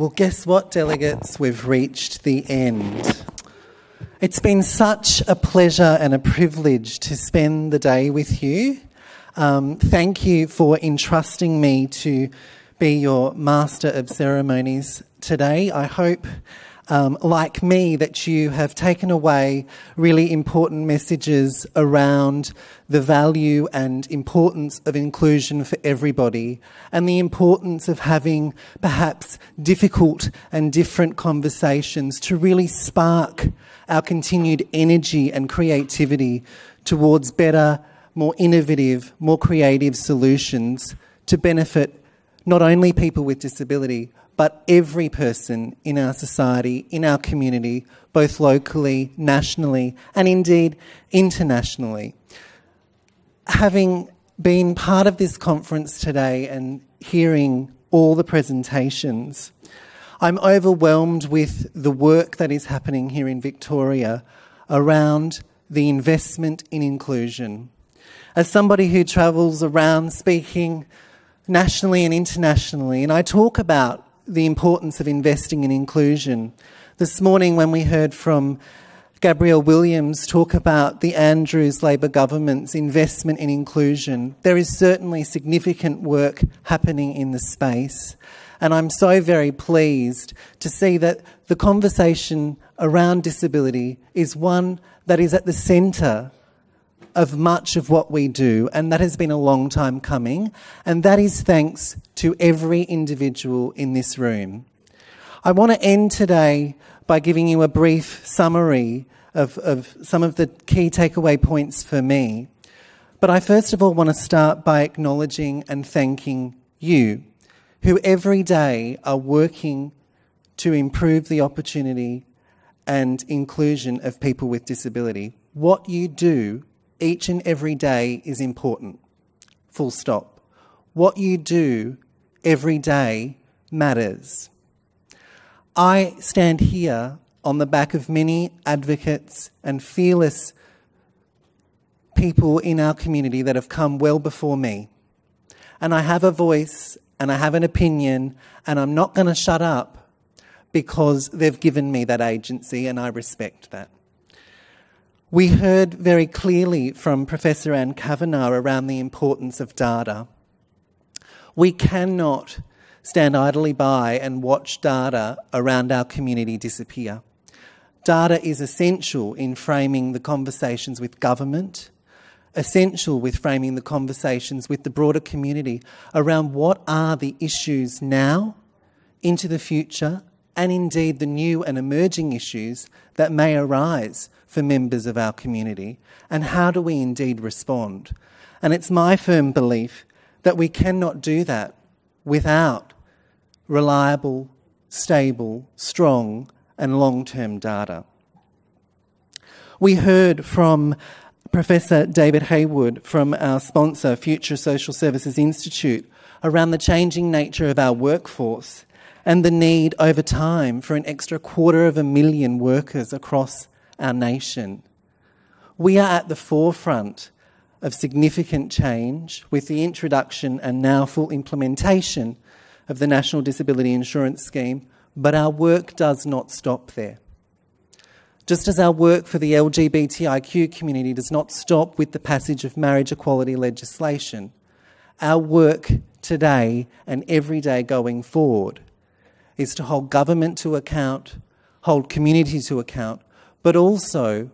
Well, guess what, delegates? We've reached the end. It's been such a pleasure and a privilege to spend the day with you. Um, thank you for entrusting me to be your Master of Ceremonies today. I hope um, like me, that you have taken away really important messages around the value and importance of inclusion for everybody and the importance of having perhaps difficult and different conversations to really spark our continued energy and creativity towards better, more innovative, more creative solutions to benefit not only people with disability, but every person in our society, in our community, both locally, nationally, and indeed internationally. Having been part of this conference today and hearing all the presentations, I'm overwhelmed with the work that is happening here in Victoria around the investment in inclusion. As somebody who travels around speaking nationally and internationally, and I talk about the importance of investing in inclusion. This morning, when we heard from Gabrielle Williams talk about the Andrews Labor government's investment in inclusion, there is certainly significant work happening in the space. And I'm so very pleased to see that the conversation around disability is one that is at the centre of much of what we do, and that has been a long time coming, and that is thanks to every individual in this room. I want to end today by giving you a brief summary of, of some of the key takeaway points for me. But I first of all want to start by acknowledging and thanking you, who every day are working to improve the opportunity and inclusion of people with disability. What you do each and every day is important. Full stop. What you do every day matters. I stand here on the back of many advocates and fearless people in our community that have come well before me. And I have a voice and I have an opinion, and I'm not going to shut up because they've given me that agency, and I respect that. We heard very clearly from Professor Anne Kavanagh around the importance of data. We cannot stand idly by and watch data around our community disappear. Data is essential in framing the conversations with government, essential with framing the conversations with the broader community around what are the issues now, into the future, and indeed the new and emerging issues that may arise for members of our community? And how do we indeed respond? And it's my firm belief that we cannot do that without reliable, stable, strong, and long term data. We heard from Professor David Hayward from our sponsor, Future Social Services Institute, around the changing nature of our workforce and the need over time for an extra quarter of a million workers across our nation. We are at the forefront of significant change with the introduction and now full implementation of the National Disability Insurance Scheme, but our work does not stop there. Just as our work for the LGBTIQ community does not stop with the passage of marriage equality legislation, our work today and every day going forward is to hold government to account, hold community to account, but also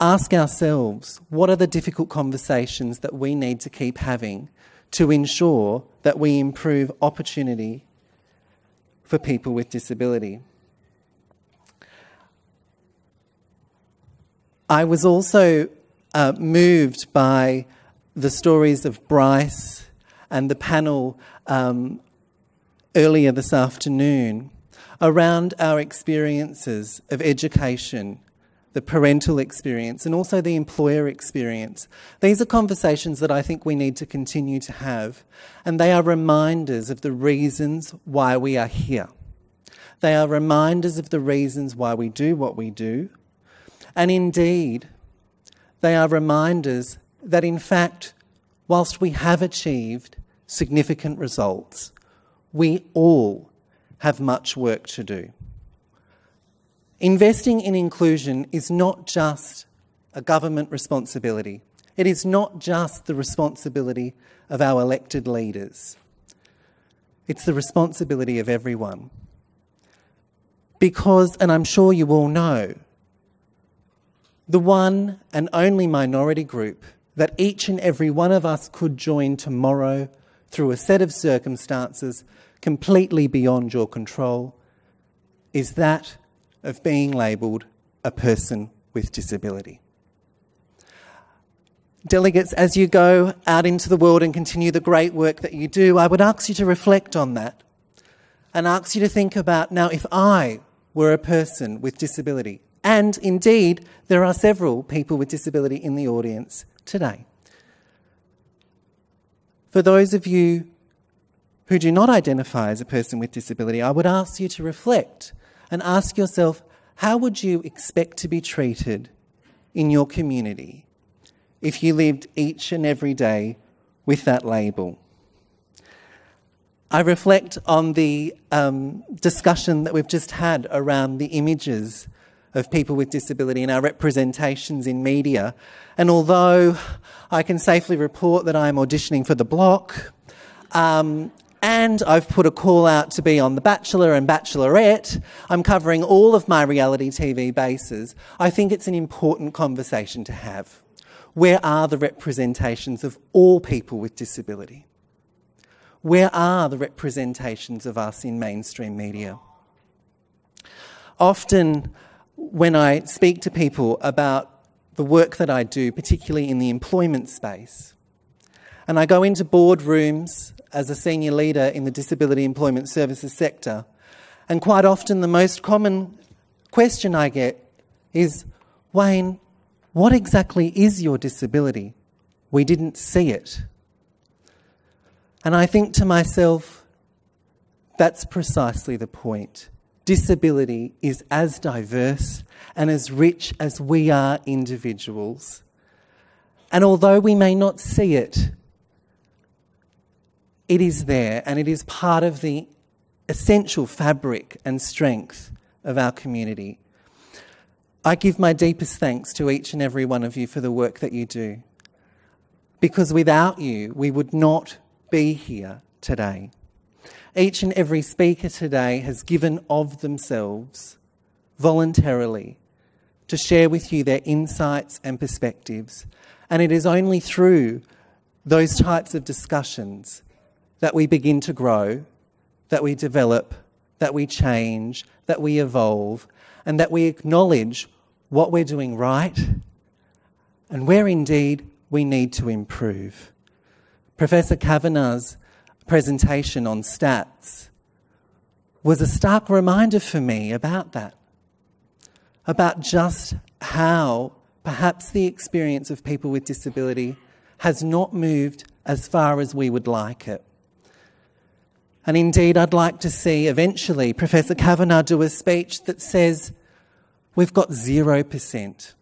ask ourselves what are the difficult conversations that we need to keep having to ensure that we improve opportunity for people with disability. I was also uh, moved by the stories of Bryce and the panel um, earlier this afternoon around our experiences of education, the parental experience, and also the employer experience. These are conversations that I think we need to continue to have, and they are reminders of the reasons why we are here. They are reminders of the reasons why we do what we do, and indeed, they are reminders that, in fact, whilst we have achieved significant results, we all have much work to do. Investing in inclusion is not just a government responsibility. It is not just the responsibility of our elected leaders. It's the responsibility of everyone. Because, and I'm sure you all know, the one and only minority group that each and every one of us could join tomorrow through a set of circumstances completely beyond your control is that of being labelled a person with disability. Delegates, as you go out into the world and continue the great work that you do, I would ask you to reflect on that and ask you to think about now, if I were a person with disability, and indeed there are several people with disability in the audience today. For those of you who do not identify as a person with disability, I would ask you to reflect and ask yourself how would you expect to be treated in your community if you lived each and every day with that label. I reflect on the um, discussion that we've just had around the images of people with disability and our representations in media. And although I can safely report that I am auditioning for The Block, um, and I've put a call out to be on The Bachelor and Bachelorette. I'm covering all of my reality TV bases. I think it's an important conversation to have. Where are the representations of all people with disability? Where are the representations of us in mainstream media? Often, when I speak to people about the work that I do, particularly in the employment space, and I go into boardrooms as a senior leader in the disability employment services sector, and quite often the most common question I get is Wayne, what exactly is your disability? We didn't see it. And I think to myself, that's precisely the point. Disability is as diverse and as rich as we are individuals. And although we may not see it, it is there and it is part of the essential fabric and strength of our community. I give my deepest thanks to each and every one of you for the work that you do. Because without you, we would not be here today. Each and every speaker today has given of themselves voluntarily to share with you their insights and perspectives. And it is only through those types of discussions that we begin to grow, that we develop, that we change, that we evolve, and that we acknowledge what we're doing right and where indeed we need to improve. Professor Kavanagh's presentation on stats was a stark reminder for me about that, about just how perhaps the experience of people with disability has not moved as far as we would like it. And indeed, I'd like to see eventually Professor Kavanagh do a speech that says We've got 0%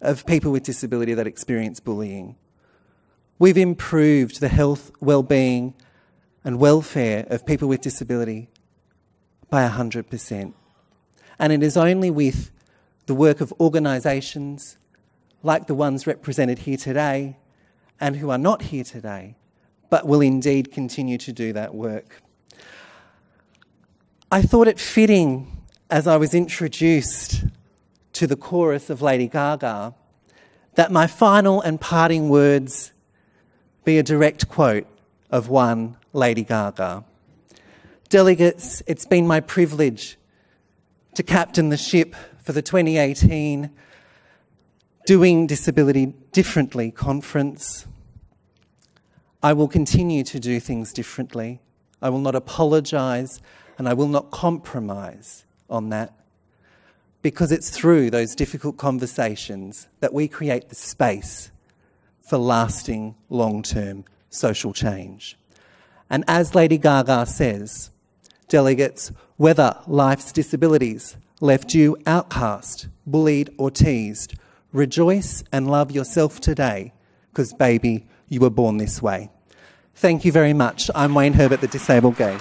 of people with disability that experience bullying. We've improved the health, well-being and welfare of people with disability by 100%. And it is only with the work of organisations like the ones represented here today and who are not here today, but will indeed continue to do that work. I thought it fitting as I was introduced to the chorus of Lady Gaga that my final and parting words be a direct quote of one Lady Gaga. Delegates, it's been my privilege to captain the ship for the 2018 Doing Disability Differently conference. I will continue to do things differently. I will not apologise and I will not compromise on that because it's through those difficult conversations that we create the space for lasting long term social change. And as Lady Gaga says, delegates, whether life's disabilities left you outcast, bullied, or teased, rejoice and love yourself today because, baby, you were born this way. Thank you very much. I'm Wayne Herbert, the Disabled Gay.